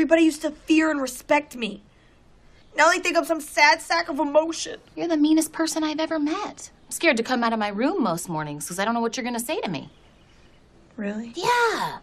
Everybody used to fear and respect me. Now they think I'm some sad sack of emotion. You're the meanest person I've ever met. I'm scared to come out of my room most mornings because I don't know what you're going to say to me. Really? Yeah.